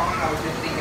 song I was just thinking.